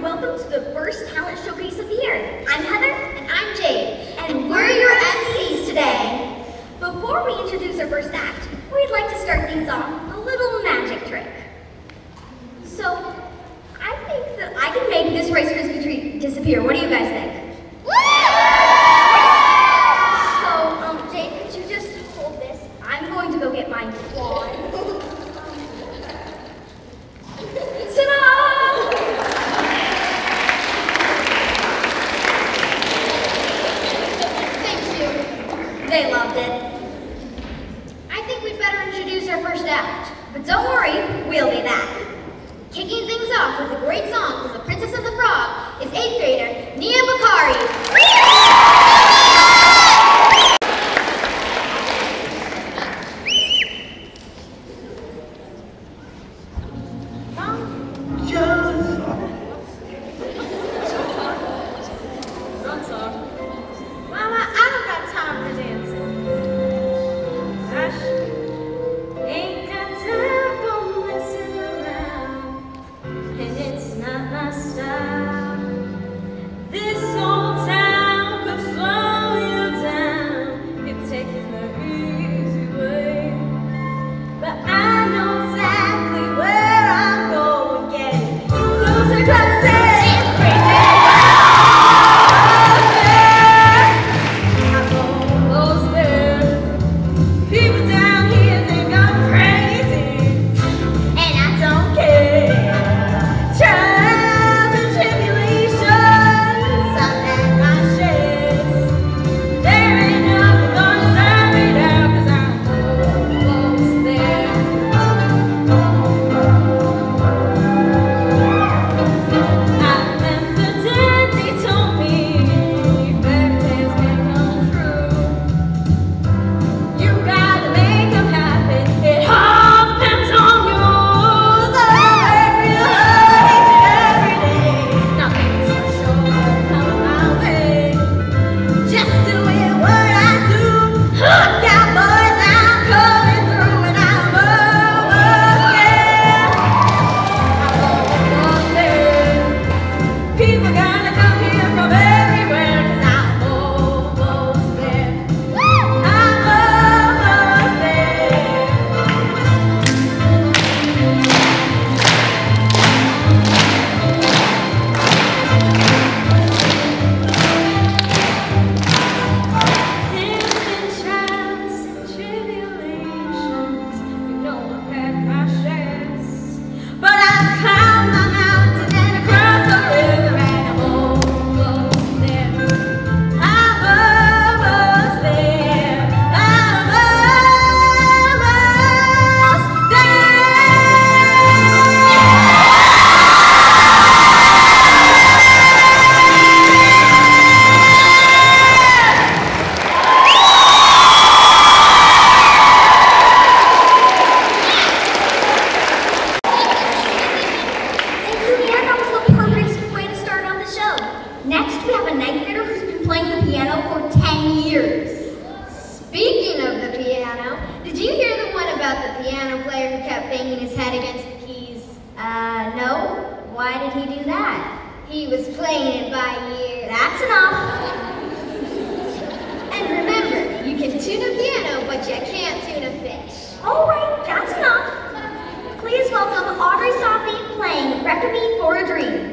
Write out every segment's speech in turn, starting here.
and welcome to the first talent showcase of the year. I'm Heather. And I'm Jade. And we're your MCs today. Before we introduce our first act, we'd like to start things off with a little magic trick. So, I think that I can make this Rice Krispie treat disappear. What do you guys think? So, um, Jade, could you just hold this? I'm going to go get my wand. Ta-da! Thank you. They loved it. I think we'd better introduce our first act. But don't worry, we'll be back. Kicking things off with a great song from The Princess of the Frog is 8th grader Nia Bakari. Did he do that? He was playing it by ear. That's enough. And remember, you can tune a piano, but you can't tune a fish. All right, that's enough. Please welcome Audrey Safi playing Requiem for a Dream.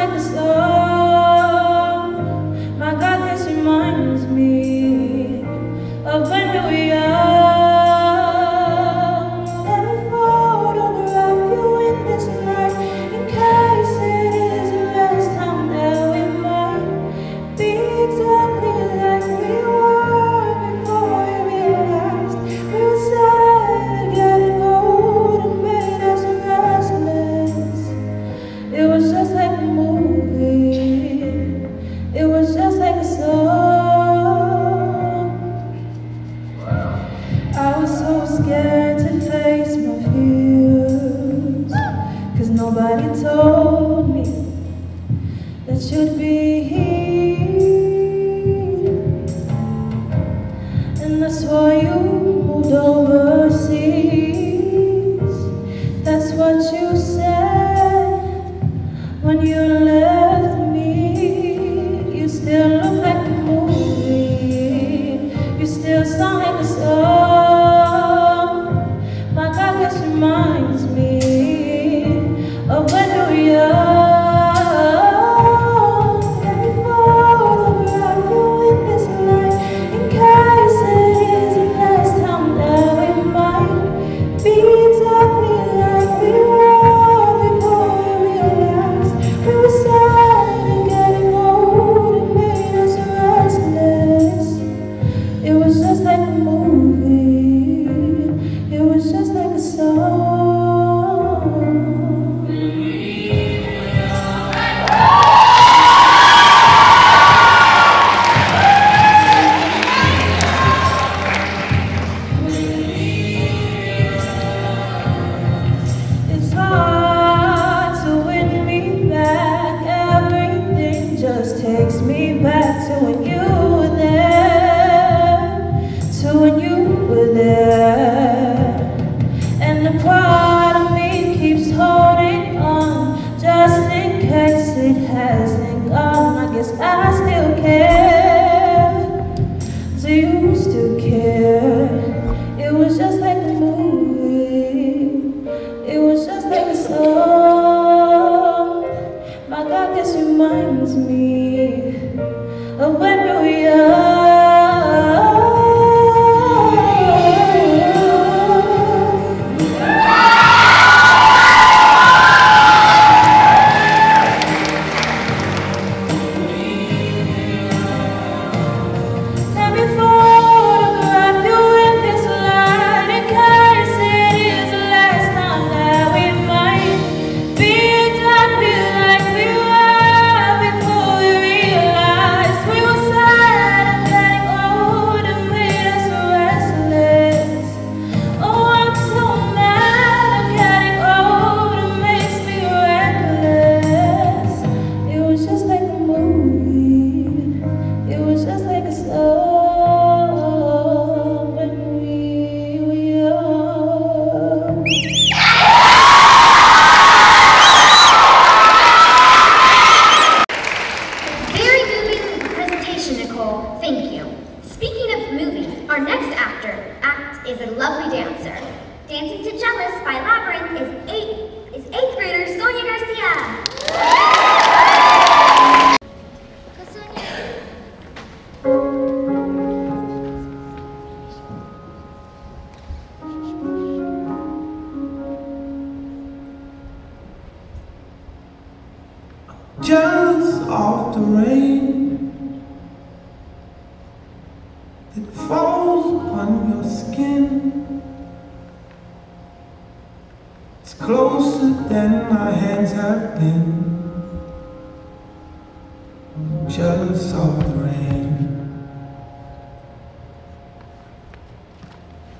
Like a song. is a lovely dancer. Dancing to Jealous by Labrinth is, eighth is eighth grader Sonja Garcia. Jealous of the rain.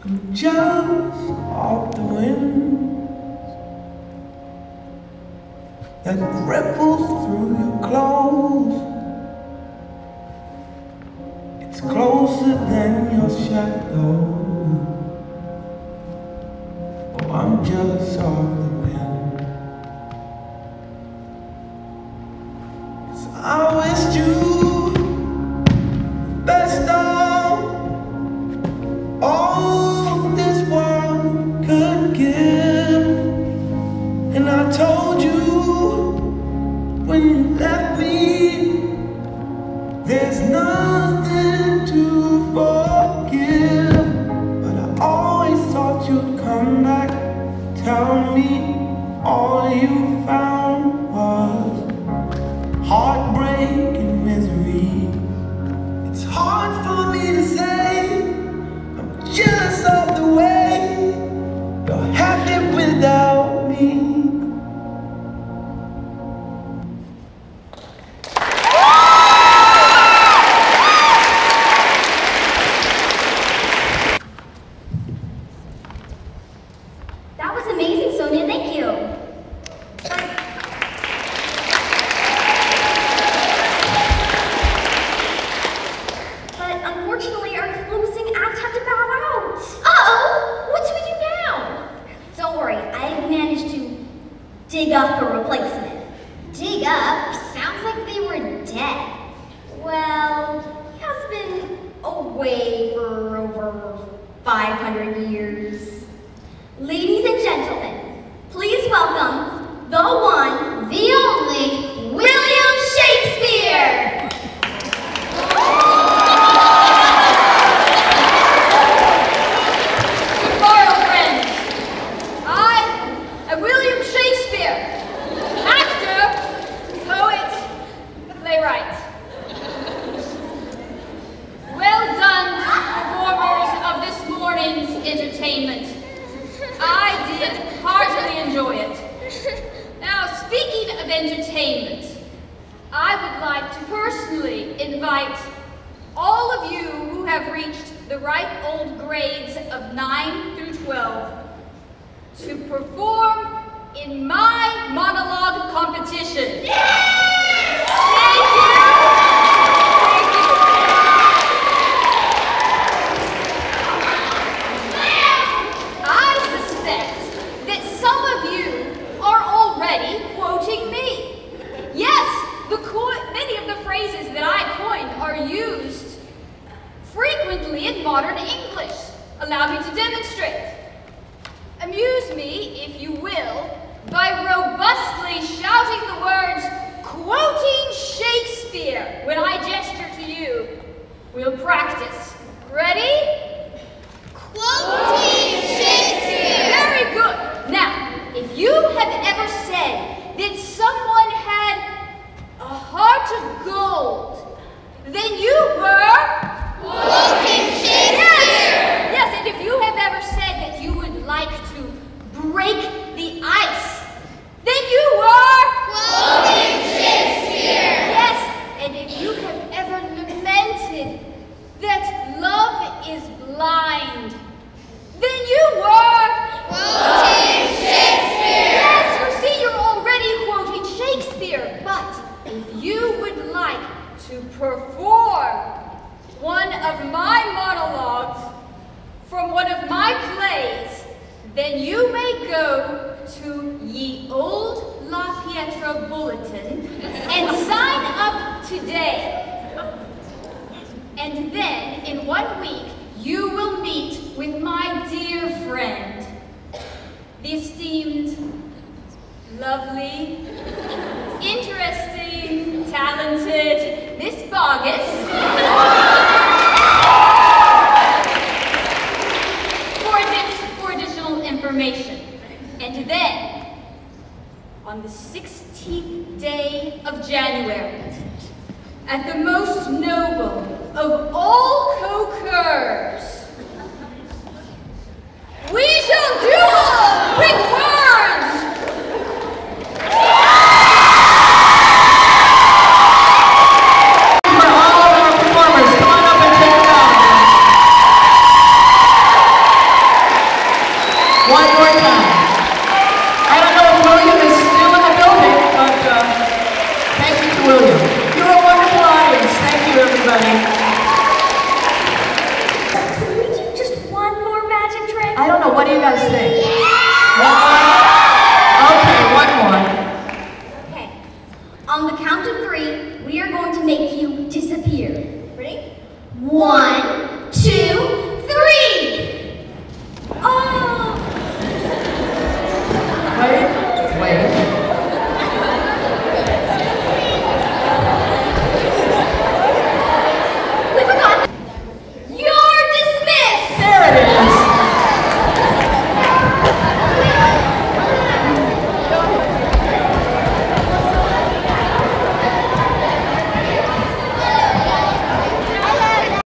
I'm jealous of the wind that ripples through your clothes. It's closer than your shadow. Oh, I'm jealous of 500 years. entertainment. I would like to personally invite all of you who have reached the ripe old grades of 9 through 12 to perform in my monologue competition. Yeah! In modern English. Allow me to demonstrate. Amuse me, if you will, by robustly shouting the words, quoting Shakespeare, when I gesture to you. We'll practice. Ready? Quoting Shakespeare! Very good. Now, if you have ever said that someone had a heart of gold, then you were Walking Shakespeare! Yes, and if you have ever said today. And then, in one week, you will meet with my dear friend, the esteemed, lovely, interesting, talented Miss Boggis. And then, on the 16th day of January, at the most noble of all co-curs,